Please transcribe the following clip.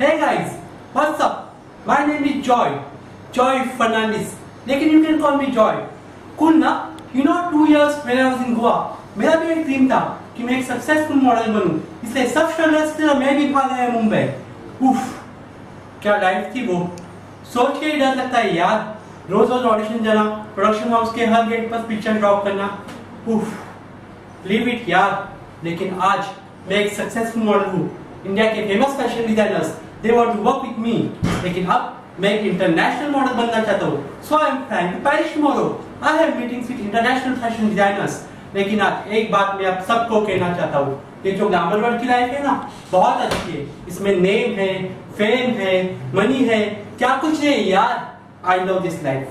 Hey guys, what's up? My name is Joy, Joy Fernandez. लेकिन you can call me Joy. Cool ना? You know two years when I was in Goa, मेरा भी एक dream था कि मैं एक सक्सेसफुल मॉडल बनूं. इसलिए सब स्ट्रगल्स से मैं भी भाग आया मुंबई. उफ, क्या लाइफ थी वो. सोच के ही डर लगता है यार. रोज रोज ऑडिशन जाना, प्रोडक्शन हाउस के हर गेट पर पिक्चर ड्रॉप करना. उफ, लीव इट यार. लेकिन आज मैं एक सक्सेसफुल मॉडल हूँ इंडिया के famous fashion designers they want to work with me लेकिन अब मैं एक इंटरनेशनल मॉडल बनना चाहता हूँ so I am flying to Paris tomorrow I have meetings with international fashion designers लेकिन आज एक बात मैं आप सबको कहना चाहता हूँ, ये जो ग्लैमर वर्ल्ड की लाइफ है ना, बहुत अच्छी है। इसमें नेम है फेम है मनी है, क्या कुछ है? यार आई लव दिस लाइफ